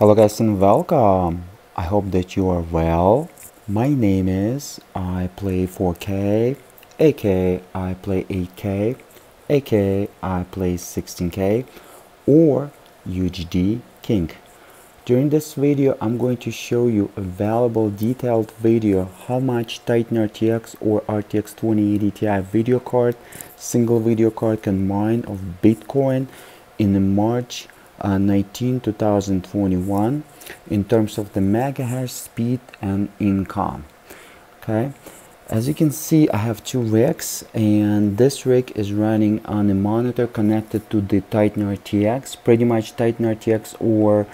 Hello guys and welcome. I hope that you are well. My name is iPlay4K, AK iPlay8K, AK iPlay16K or UGD King. During this video I'm going to show you a valuable detailed video how much Titan RTX or RTX 2080 Ti video card, single video card can mine of Bitcoin in the March uh, 19 2021 in terms of the megahash speed and income okay? As you can see I have two rigs and this rig is running on a monitor connected to the Titan RTX pretty much Titan RTX or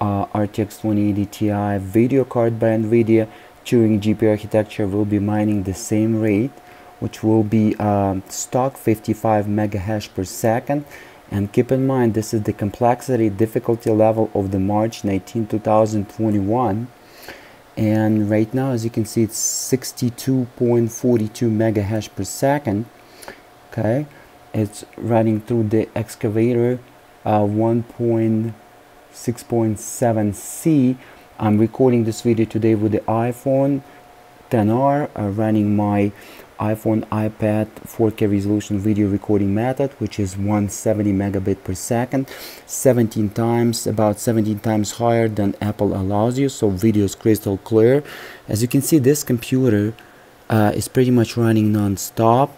uh, RTX 2080 Ti video card by NVIDIA. Turing GPU architecture will be mining the same rate which will be um, stock 55 megahash per second and keep in mind this is the complexity difficulty level of the March 19 2021 and right now as you can see it's 62.42 megahash per second. Okay? It's running through the excavator uh, 1.6.7c I'm recording this video today with the iPhone 10R uh, running my iPhone iPad 4K resolution video recording method which is 170 megabit per second 17 times about 17 times higher than Apple allows you so video is crystal clear. As you can see this computer uh, is pretty much running non-stop.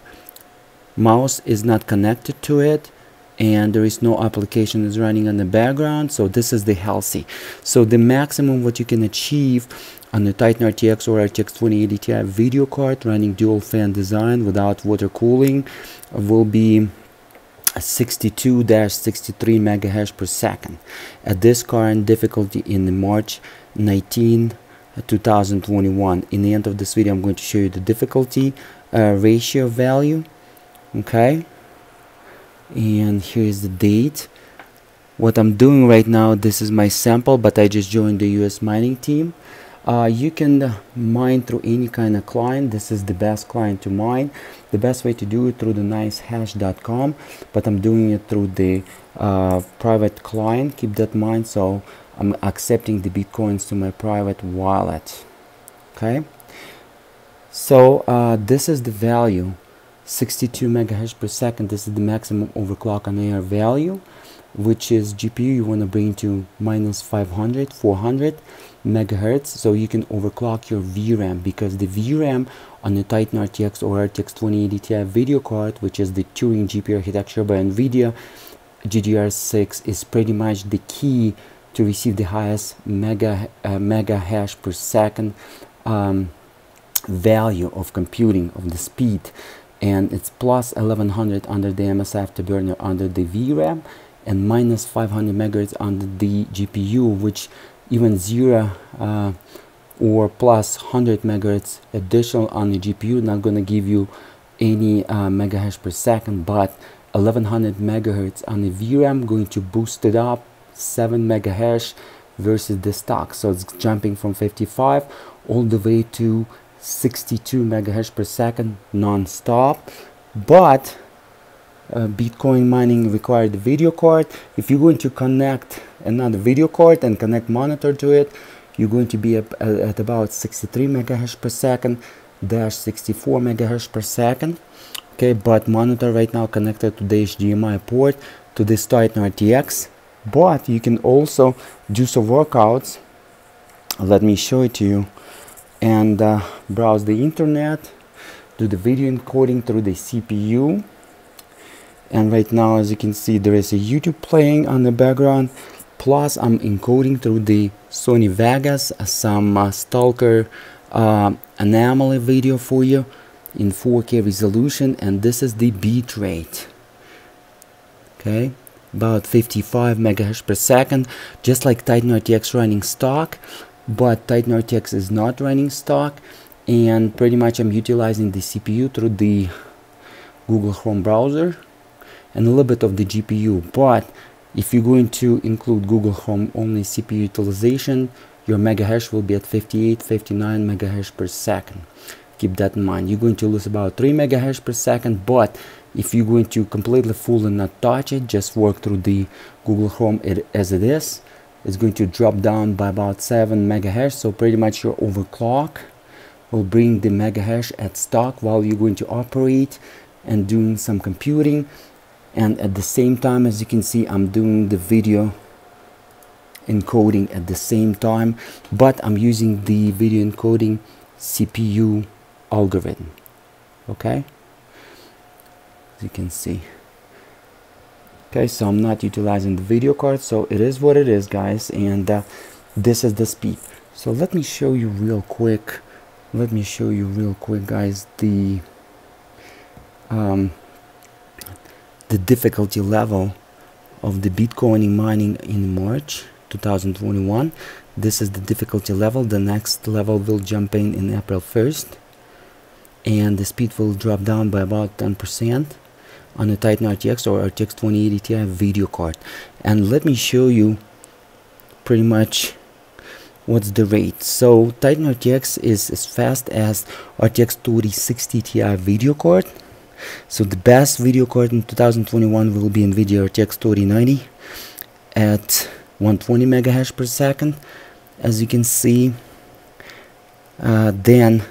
Mouse is not connected to it and there is no application is running in the background so this is the healthy. So the maximum what you can achieve on the Titan RTX or RTX 2080 Ti video card running dual fan design without water cooling will be 62-63 megahash per second. At this current difficulty in March 19 2021 in the end of this video I'm going to show you the difficulty uh, ratio value okay and here is the date. What I'm doing right now this is my sample but I just joined the US mining team. Uh, you can mine through any kind of client. This is the best client to mine. The best way to do it through the nicehash.com but I'm doing it through the uh, private client. Keep that in mind. So I'm accepting the bitcoins to my private wallet. Okay? So uh, this is the value 62 megahertz per second. This is the maximum overclock on air value which is GPU you want to bring to minus 500 400 megahertz. So you can overclock your VRAM because the VRAM on the Titan RTX or RTX 2080 Ti video card which is the Turing GPU architecture by NVIDIA GDR6 is pretty much the key to receive the highest mega uh, mega hash per second um, value of computing of the speed and it's plus 1100 under the MSI Afterburner under the VRAM and minus 500 megahertz under the GPU which even zero uh, or plus 100 megahertz additional on the GPU not gonna give you any uh, per second but 1100 megahertz on the VRAM going to boost it up 7 megahertz versus the stock. So it's jumping from 55 all the way to 62 megahertz per second non-stop but uh, Bitcoin mining required the video card. If you're going to connect another video card and connect monitor to it you're going to be at, at about 63 megahertz per second dash 64 megahertz per second. Okay but monitor right now connected to the HDMI port to this Titan RTX but you can also do some workouts. Let me show it to you and uh, browse the internet do the video encoding through the CPU and right now as you can see there is a YouTube playing on the background. Plus I'm encoding through the Sony Vegas some uh, Stalker uh, anomaly video for you in 4K resolution. And this is the beat rate. Okay? About 55 megahertz per second. Just like Titan RTX running stock but Titan RTX is not running stock and pretty much I'm utilizing the CPU through the Google Chrome browser and a little bit of the GPU but if you're going to include Google Chrome only CPU utilization your megahertz will be at 58 59 megahertz per second. Keep that in mind. You're going to lose about 3 megahertz per second but if you're going to completely full and not touch it just work through the Google Chrome as it is is going to drop down by about 7 megahertz so pretty much your overclock will bring the megahertz at stock while you're going to operate and doing some computing. And at the same time as you can see I'm doing the video encoding at the same time but I'm using the video encoding CPU algorithm okay? As you can see okay so I'm not utilizing the video card so it is what it is guys and uh, this is the speed. So let me show you real quick let me show you real quick guys the um, the difficulty level of the Bitcoin mining in March 2021 this is the difficulty level. The next level will jump in in April 1st and the speed will drop down by about 10% on a Titan RTX or RTX 2080 Ti video card. And let me show you pretty much what's the rate. So Titan RTX is as fast as RTX 2060 Ti video card. So the best video card in 2021 will be NVIDIA RTX 3090 at 120 megahertz per second. As you can see uh, then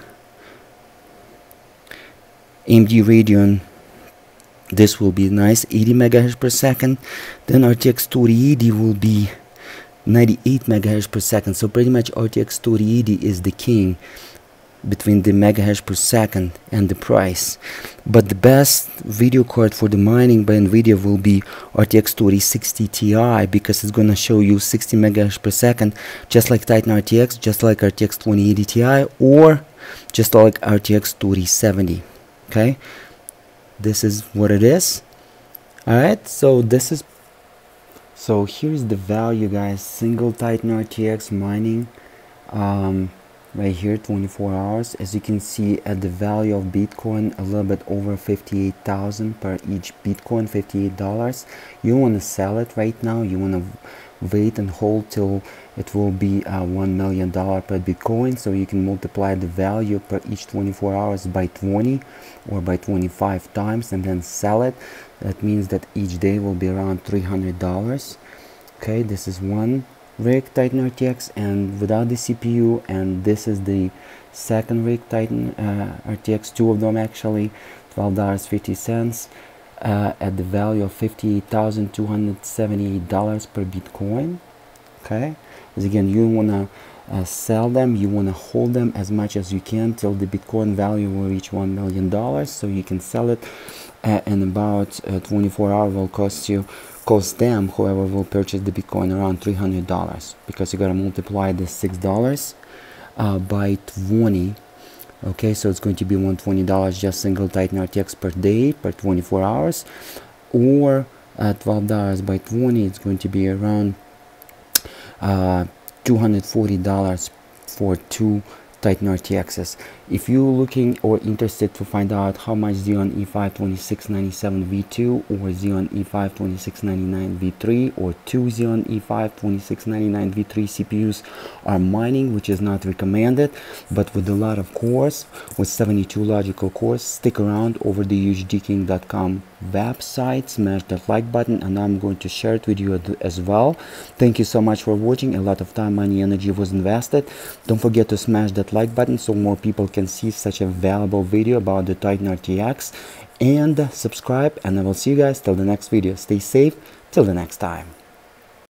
AMD Radeon this will be nice 80 megahertz per second. Then RTX 2080 will be 98 megahertz per second. So pretty much RTX 2080 is the king between the megahertz per second and the price. But the best video card for the mining by nvidia will be rtx 2060 ti because it's gonna show you 60 megahertz per second just like titan rtx just like rtx 2080 ti or just like rtx 2070 okay this is what it is. Alright so this is so here's the value guys. Single titan rtx mining um, right here 24 hours. As you can see at the value of bitcoin a little bit over 58,000 per each bitcoin 58 dollars. You want to sell it right now. You want to wait and hold till it will be uh, one million dollar per bitcoin so you can multiply the value per each 24 hours by 20 or by 25 times and then sell it. That means that each day will be around 300 dollars. Okay this is one rig Titan RTX and without the CPU and this is the second rig Titan uh, RTX two of them actually $12.50 uh, at the value of $58,278 per Bitcoin. Okay as again you want to uh, sell them you want to hold them as much as you can till the Bitcoin value will reach $1 million so you can sell it uh, in about uh, 24 hours will cost you cost them whoever will purchase the bitcoin around $300 because you gotta multiply the six dollars uh, by 20 okay so it's going to be $120 just single titan rtx per day per 24 hours. Or uh, $12 by 20 it's going to be around Uh, $240 for two Titan RTXs. If you're looking or interested to find out how much Xeon E5 2697 V2 or Xeon E5 2699 V3 or two Xeon E5 2699 V3 CPUs are mining, which is not recommended, but with a lot of cores, with 72 logical cores, stick around over the UHDking.com website, smash that like button, and I'm going to share it with you as well. Thank you so much for watching. A lot of time, money, energy was invested. Don't forget to smash that like button so more people can see such a valuable video about the Titan RTX and subscribe and I will see you guys till the next video. Stay safe till the next time.